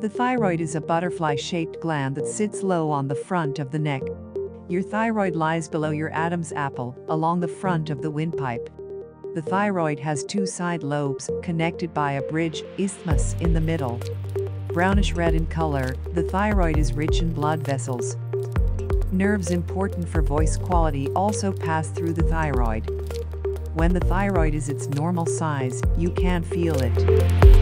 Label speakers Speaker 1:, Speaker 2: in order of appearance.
Speaker 1: The thyroid is a butterfly-shaped gland that sits low on the front of the neck. Your thyroid lies below your Adam's apple, along the front of the windpipe. The thyroid has two side lobes, connected by a bridge, isthmus, in the middle. Brownish red in color, the thyroid is rich in blood vessels. Nerves important for voice quality also pass through the thyroid. When the thyroid is its normal size, you can't feel it.